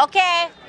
Okay.